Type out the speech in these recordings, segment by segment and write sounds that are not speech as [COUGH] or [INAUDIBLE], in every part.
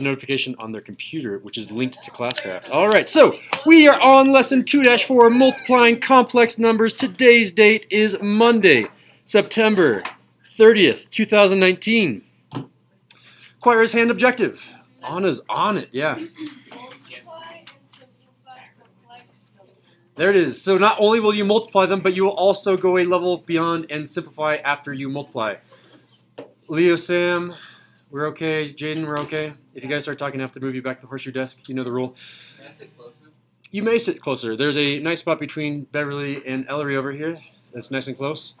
notification on their computer, which is linked to Classcraft. All right, so we are on lesson 2-4, multiplying complex numbers. Today's date is Monday, September 30th, 2019. Quiet raise hand objective. Anna's on it, yeah. There it is. So not only will you multiply them, but you will also go a level beyond and simplify after you multiply. Leo, Sam, we're okay. Jaden, we're okay. If you guys start talking, I have to move you back to the horseshoe desk. You know the rule. You may sit closer. There's a nice spot between Beverly and Ellery over here. That's nice and close.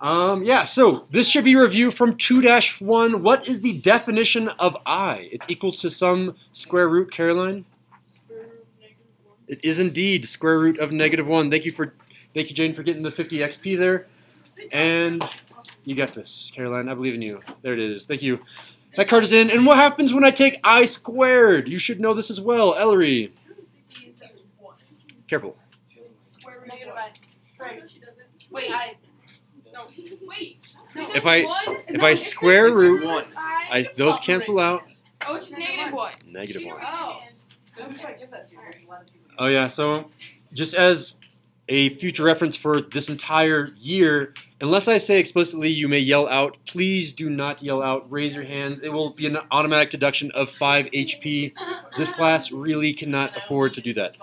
Um, yeah, so this should be review from 2-1. What is the definition of i? It's equal to some square root, Caroline? It is indeed square root of negative 1. Thank you for thank you, Jane, for getting the 50 XP there. And you got this, Caroline. I believe in you. There it is. Thank you. That card is in. And what happens when I take i squared? You should know this as well. Ellery. Careful. Wait, I. No, wait. If I if I square root, I those cancel out. Oh, it's negative one. Negative one. Oh. Oh yeah. So just as a future reference for this entire year, unless I say explicitly you may yell out, please do not yell out. Raise your hands. It will be an automatic deduction of 5 HP. This class really cannot afford to do that.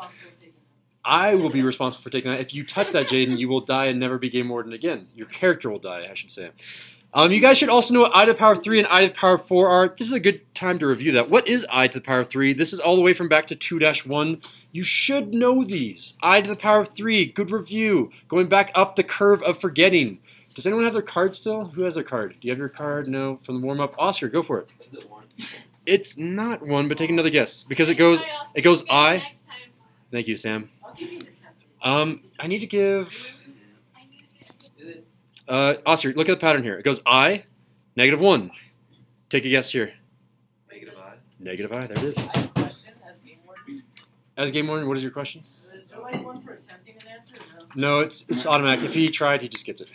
I will be responsible for taking that. If you touch that, Jaden, you will die and never be Game Warden again. Your character will die, I should say. Um, you guys should also know what i to the power 3 and i to the power 4 are. This is a good time to review that. What is i to the power 3? This is all the way from back to 2-1. You should know these. i to the power 3, good review. Going back up the curve of forgetting. Does anyone have their card still? Who has their card? Do you have your card? No. From the warm-up? Oscar, go for it. Is it one? It's not one, but take another guess. Because it goes, it goes I. Thank you, Sam. Um, I need to give... Is it? Uh, Oscar, look at the pattern here. It goes I, negative 1. Take a guess here. Negative I. Negative I, there it is. I have a question as game warden. As game warden, what is your question? Is there like one for attempting an answer? No? No, it's it's automatic. If he tried, he just gets it.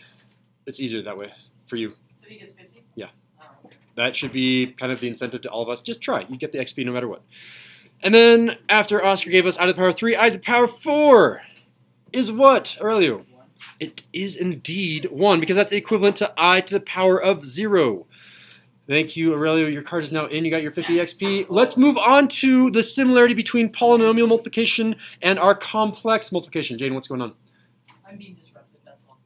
It's easier that way for you. So he gets 50? Yeah. Oh, okay. That should be kind of the incentive to all of us. Just try. You get the XP no matter what. And then after Oscar gave us I to the power 3, I to the power 4 is what, Aurelio? It is indeed 1 because that's equivalent to I to the power of 0. Thank you, Aurelio. Your card is now in. You got your 50 XP. Let's move on to the similarity between polynomial multiplication and our complex multiplication. Jane, what's going on? I'm being disrupted, that's all.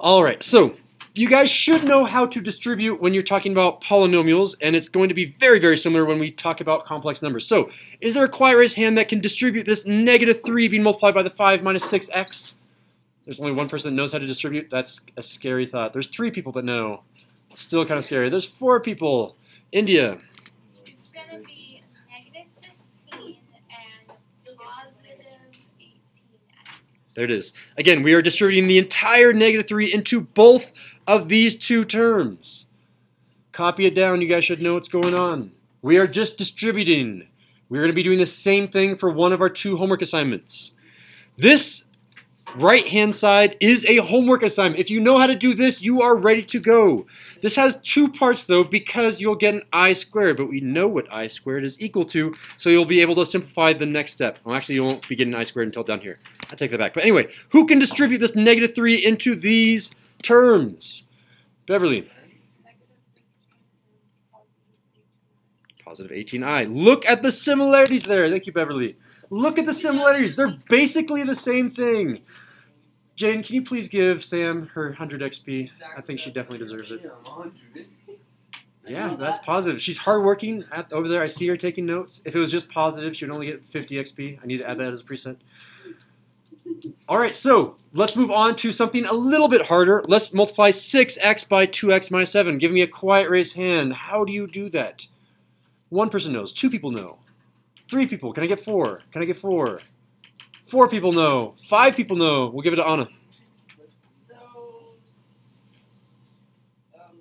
All right, so you guys should know how to distribute when you're talking about polynomials, and it's going to be very, very similar when we talk about complex numbers. So, is there a quiet hand that can distribute this negative 3 being multiplied by the 5 minus 6x? There's only one person that knows how to distribute. That's a scary thought. There's three people that know. Still kind of scary. There's four people. India. There it is. Again, we are distributing the entire negative 3 into both of these two terms. Copy it down. You guys should know what's going on. We are just distributing. We're going to be doing the same thing for one of our two homework assignments. This right-hand side is a homework assignment. If you know how to do this, you are ready to go. This has two parts, though, because you'll get an i squared, but we know what i squared is equal to, so you'll be able to simplify the next step. Well, actually, you won't be getting i squared until down here. I take that back. But anyway, who can distribute this negative 3 into these terms? Beverly. Positive 18i. Look at the similarities there. Thank you, Beverly. Look at the similarities. They're basically the same thing. Jane, can you please give Sam her 100 XP? I think she definitely deserves it. Yeah, that's positive. She's hardworking at, over there. I see her taking notes. If it was just positive, she would only get 50 XP. I need to add that as a preset. All right, so let's move on to something a little bit harder. Let's multiply 6x by 2x minus 7. Give me a quiet raised hand. How do you do that? One person knows. Two people know. Three people. Can I get four? Can I get four? Four people know. Five people know. We'll give it to Anna. So, um,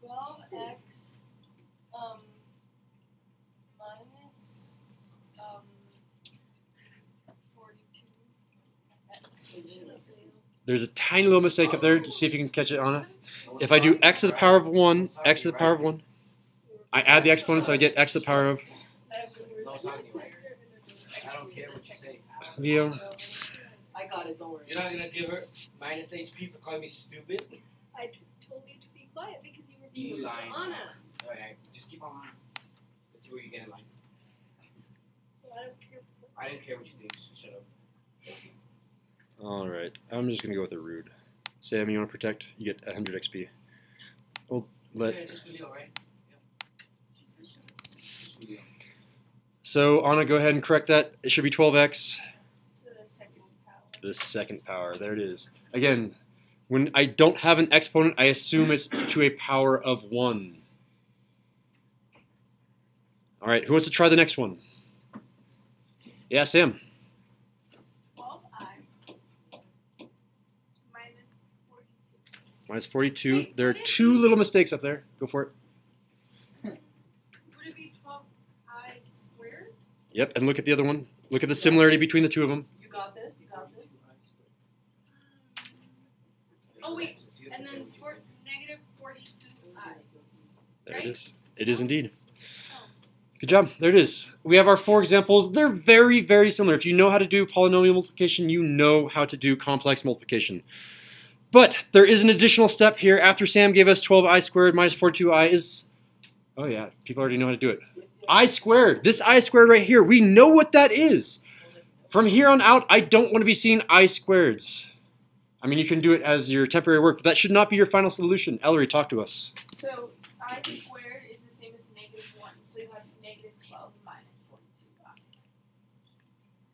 12x um, minus um, 42. There's a tiny little mistake up there. See if you can catch it, Anna. If I do x to the power of 1, x to the power of 1, I add the exponents, so I get x to the power of No, it's not you, right? I don't care what you say. Leo. I got it, don't worry. You're not gonna give her minus HP for calling me stupid? I t- told you to be quiet because you were being You being lying. Anna. Alright, just keep on lying. Let's see where you get in line. So I don't care. I didn't care what you think, so shut up. All right, I'm just gonna go with a rude. Sam, you want to protect? You get 100 XP. Well, let Yeah, just Leo, right? Yep. Just Leo. so Anna, go ahead and correct that. It should be 12x To the second power. to the second power. There it is. Again, when I don't have an exponent, I assume it's to a power of one. All right, who wants to try the next one? Yeah, Sam. 12i minus 42. Minus 42. Wait, there are two little mistakes up there. Go for it. Would it be 12i squared? Yep, and look at the other one. Look at the similarity between the two of them. You got this, you got this. Oh, wait, and then for negative 42i. There Right? it is. It is indeed. Oh. Good job. There it is. We have our four examples. They're very, very similar. If you know how to do polynomial multiplication, you know how to do complex multiplication. But there is an additional step here. After Sam gave us 12i squared minus 42i is... Oh yeah, people already know how to do it. i squared. This i squared right here. We know what that is. From here on out, I don't want to be seeing i squareds. I mean, you can do it as your temporary work, but that should not be your final solution. Ellery, talk to us. So i squared is the same as negative one, so you have negative twelve minus forty-two i.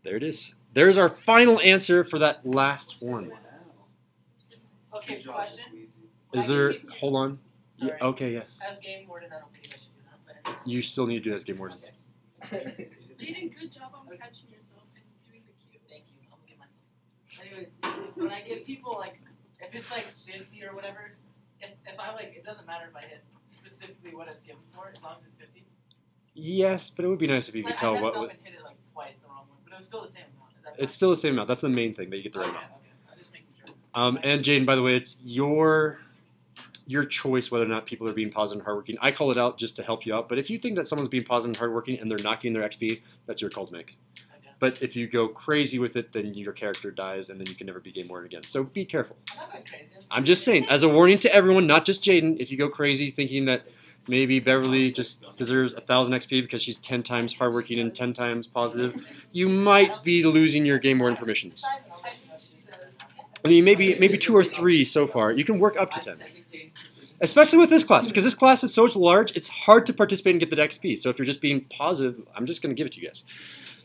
There it is. There's our final answer for that last one. Okay, question. Is there? Hold on. Yeah, Sorry. okay, yes. As game warden, I don't think I should do that, but. [LAUGHS] You still need to do that as game warden. [LAUGHS] Jaden, good job on catching yourself and doing the cue. Thank you. I'm gonna give myself. Anyways, when I give people like, if it's like 50 or whatever, if, if I like, it doesn't matter if I hit specifically what it's given for, as long as it's 50. Yes, but it would be nice if you like, could tell I messed what. up what and hit it like twice the wrong one, but it was still the same amount. Is that it's still the same amount. That's the main thing that you get the right okay, amount. okay. I'm just making sure. Um, and Jaden, by the way, it's your your choice whether or not people are being positive and hardworking. I call it out just to help you out. But if you think that someone's being positive and hardworking and they're not getting their XP, that's your call to make. Okay. But if you go crazy with it, then your character dies, and then you can never be game warden again. So be careful. I'm not going crazy. I'm, I'm just saying, as a warning to everyone, not just Jaden, if you go crazy thinking that maybe Beverly just deserves a thousand XP because she's ten times hardworking and ten times positive, you might be losing your game warden permissions. I mean, maybe maybe two or three so far. You can work up to ten, especially with this class because this class is so large. It's hard to participate and get the XP. So if you're just being positive, I'm just going to give it to you guys.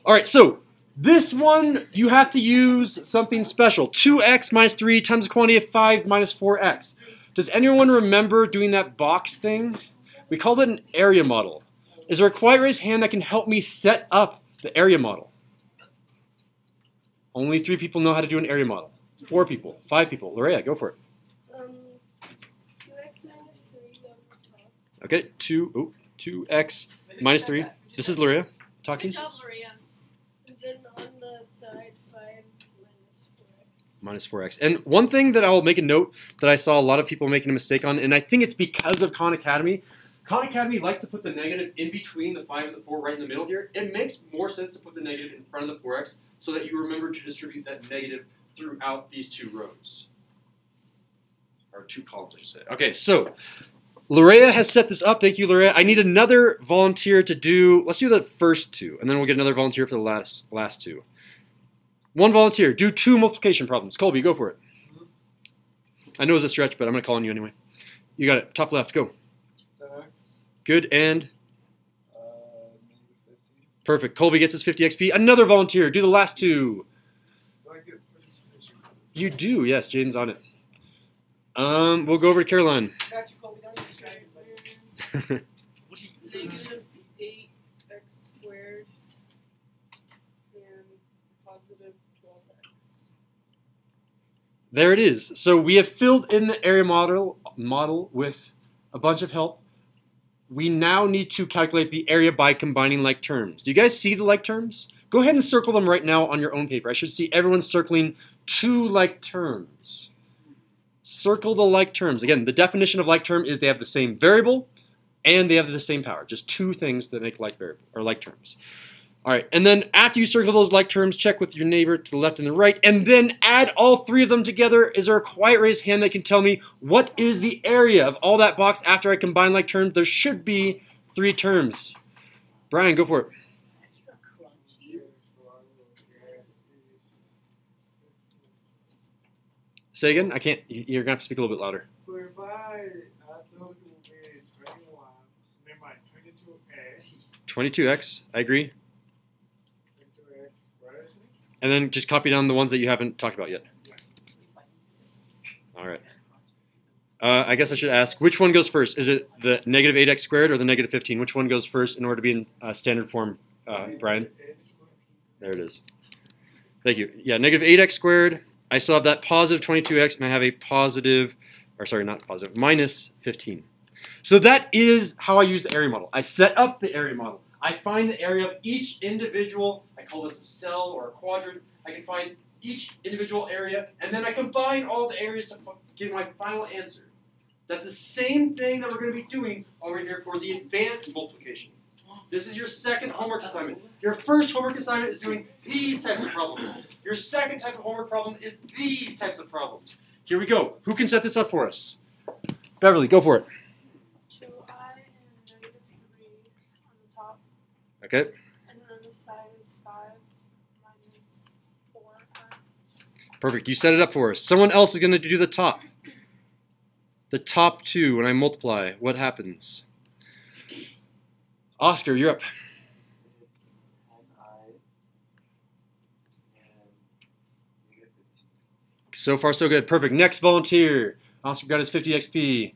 All right, so this one you have to use something special. 2x minus 3 times the quantity of 5 minus 4x. Does anyone remember doing that box thing? We called it an area model. Is there a quiet raised hand that can help me set up the area model? Only three people know how to do an area model. Four people, five people. Lorea, go for it. Um, 2x minus 3 over top. Okay, two, oh, 2x Wait, who minus said 3. This is Lorea talking. Good job. And then on the side, 5 minus 4x. minus 4x. And one thing that I'll make a note that I saw a lot of people making a mistake on, and I think it's because of Khan Academy. Khan Academy likes to put the negative in between the 5 and the 4 right in the middle here. It makes more sense to put the negative in front of the 4x so that you remember to distribute that negative throughout these two rows. Or two columns, I should say. Okay, so Lorea has set this up. Thank you, Lorea. I need another volunteer to do, let's do the first two, and then we'll get another volunteer for the last, last two. One volunteer, do two multiplication problems. Colby, go for it. Mm-hmm. I know it's a stretch, but I'm going to call on you anyway. You got it. Top left, go. Good and uh, perfect. Colby gets his 50 XP. Another volunteer, do the last two. You do, yes. Jaden's on it. Um, we'll go over to Caroline. Got you, Colby. Don't even distract me. Negative eight x squared and positive twelve x. There it is. So we have filled in the area model model with a bunch of help. We now need to calculate the area by combining like terms. Do you guys see the like terms? Go ahead and circle them right now on your own paper. I should see everyone circling two like terms. circle the like terms. Again, the definition of like term is they have the same variable and they have the same power. Just two things that make like variable or like terms. All right, and then after you circle those like terms, check with your neighbor to the left and the right, and then add all three of them together. Is there a quiet raised hand that can tell me what is the area of all that box after I combine like terms? There should be three terms. Brian, go for it. Say again. I can't. you- You're gonna have to speak a little bit louder. So if I add those twenty-one, never mind, twenty-two X, 22x. I agree. twenty-two X squared. And then just copy down the ones that you haven't talked about yet. All right. Uh, I guess I should ask, which one goes first? Is it the negative 8x squared or the negative 15? Which one goes first in order to be in uh, standard form, uh, Brian? There it is. Thank you. Yeah, negative 8x squared. I still have that positive 22x, and I have a positive, or sorry, not positive, minus 15. So that is how I use the area model. I set up the area model. I find the area of each individual, I call this a cell or a quadrant. I can find each individual area, and then I combine all the areas to get my final answer. That's the same thing that we're going to be doing over here for the advanced multiplication. This is your second homework assignment. Your first homework assignment is doing these types of problems. Your second type of homework problem is these types of problems. Here we go. Who can set this up for us? Beverly, go for it. Two I and negative three on the top, Okay. and then on the side is five minus four I. Perfect. You set it up for us. Someone else is going to do the top. The top two, when I multiply, what happens? Oscar, you're up. It's ten I and negative fifteen. So far, so good. Perfect. Next volunteer. Oscar got his 50 XP.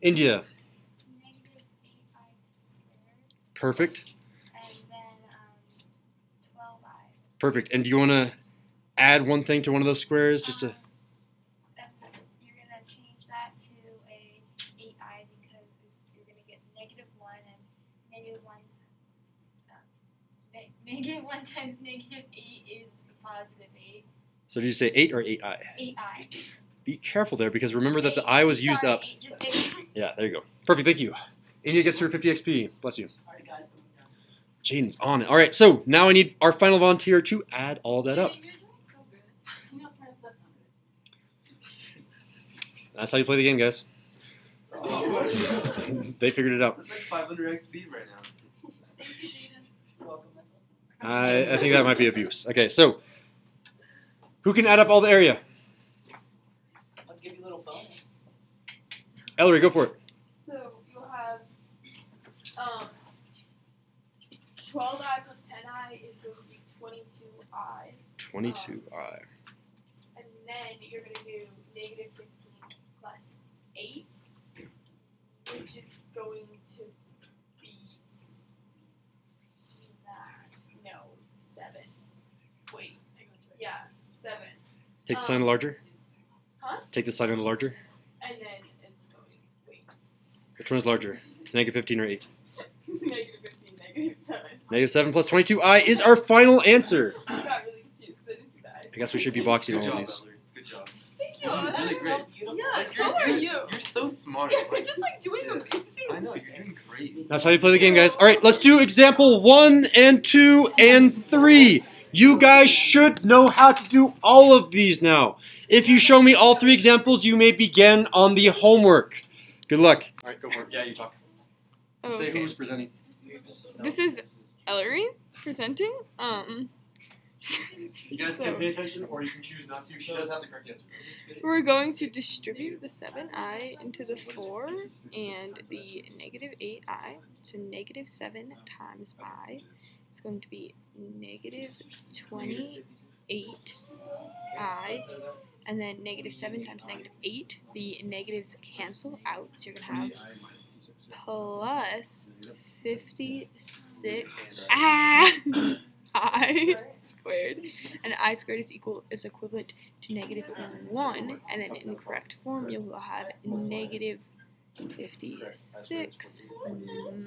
India. Perfect. and then 12i. Perfect. And do you want to add one thing to one of those squares? Just to. Um, you're gonna change that to a 8i because you're gonna get negative 1 and negative 1 uh, ne- [LAUGHS] negative 1 times negative 8 is positive 8. So did you say 8 or 8i? 8i. Be careful there because remember that the i was used Sorry, up. Just Yeah, there you go. Perfect. Thank you. India gets her 50 XP. Bless you. Already got it. Jaden's on it. All right, so now I need our final volunteer to add all that up. You're doing so good. You know, sorry, that's not good. That's how you play the game, guys. [LAUGHS] they figured it out. It's like 500 XP right now. Thank you, Jaden. Welcome. I, I think that might be abuse. Okay, so who can add up all the area? I'll give you a little bonus. Ellery, go for it. So you'll have um, 12i plus 10i is going to be 22i. 22i. And then you're going to do negative 15 plus 8, which is going to be nine, no, 7. Wait, yeah, 7. Take the um, sign of larger. Huh? Take the sign of the larger. And then it's going, wait, Which one is larger? Negative 15 or 8? [LAUGHS] negative 15, negative 7. Negative 7 plus 22i is our final answer. [LAUGHS] I got really confused because I didn't do that. I guess we should be boxing Good all of job, these. Ellery. Good job. Thank you. You're That's really so great. Beautiful. Yeah, Like, so you're, you're, you. You're so smart. We're [LAUGHS] just like doing Yeah. amazing. I know, you're doing great. That's how you play the game, guys. All right, let's do example 1 and 2 and 3. You guys should know how to do all of these now. If you show me all three examples, you may begin on the homework. Good luck. All right, go for it. Yeah, you talk. Oh, Say okay. who's presenting. This is Ellery presenting. Um, You guys So- can pay attention, or you can choose not to. She does have the correct answer. we're going to distribute the 7i into the 4 and the negative 8i. So negative 7 times i is going to be negative 28i. And then negative 7 times negative 8, the negatives cancel out. So you're going to have plus 56 ah, [LAUGHS] i squared. And i squared is equal is equivalent to negative 1. And then in correct form, you will have negative 56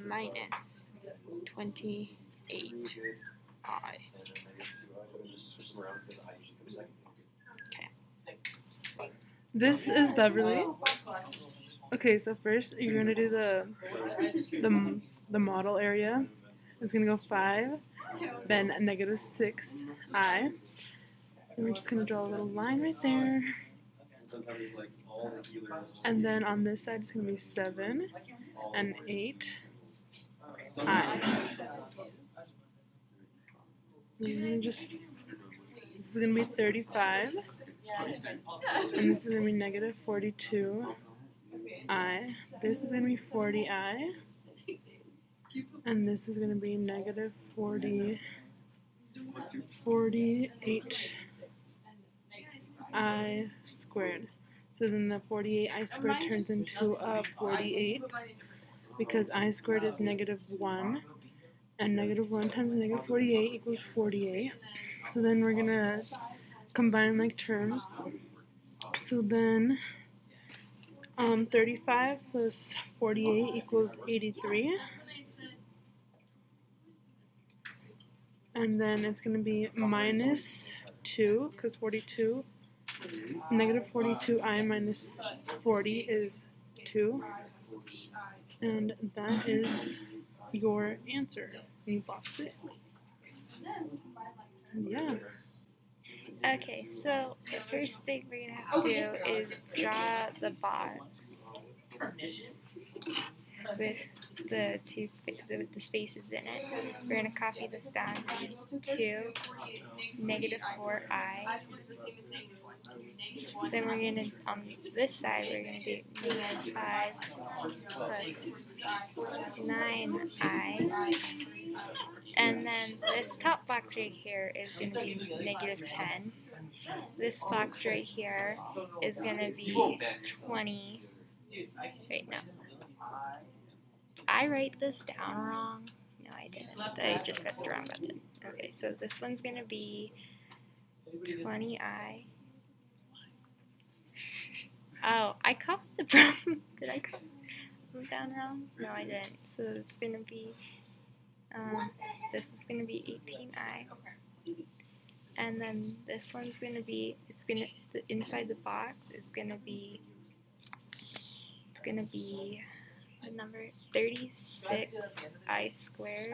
minus 28 i. This is Beverly. Okay, so first you're gonna do the the the model area. It's gonna go five, then negative six i. And we're just gonna draw a little line right there. And then on this side it's gonna be seven and eight i. Then just this is gonna be thirty-five, and this is gonna be negative forty-two i. This is gonna be forty i. And this is going to be negative 40, 48 i squared. So then the 48 i squared turns into a 48 because i squared is negative 1 and negative 1 times negative 48 equals 48. So then we're going to combine like terms. So then um, 35 plus 48 equals 83. And then it's going to be minus 2, because 42, negative 42i minus 40 is 2. And that is your answer. And you box it. Yeah. Okay, so the first thing we're gonna have to do is draw the box with the two with the spaces in it. We're gonna copy this down to negative four i. Then we're gonna on this side we're gonna do negative five plus nine i. And then this top box right here is going to be negative 10. This box right here is going to be 20. Wait, no. I write this down wrong? No, I didn't. I just pressed the wrong button. Okay, so this one's going to be 20i. [LAUGHS] Oh, I copied the problem. [LAUGHS] Did I copy down wrong? No, I didn't. So it's going to be um, this is going to be 18i. And then this one's going to be, it's going to, the inside the box is going to be, it's going to be number 36i squared.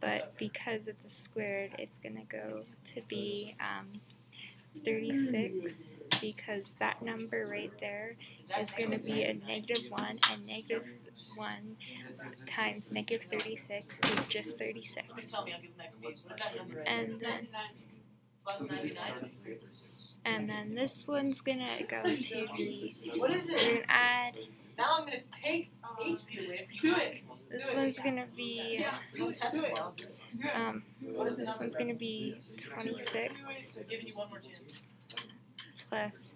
But because it's a squared, it's going to go to be um, 36 because that number right there is going to be a negative 1 and negative 1 times negative 36 is just 36. And then and then this one's gonna go to be What is we're it? gonna add Now I'm gonna take HP away from you. this one's gonna be Do it. um this one's gonna be 26 I'm giving you one more chance. plus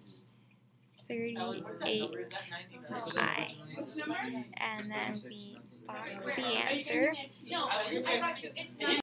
Ellen, what is that 38 number? Is that 90? i and then we box the answer No, I got you. It's not.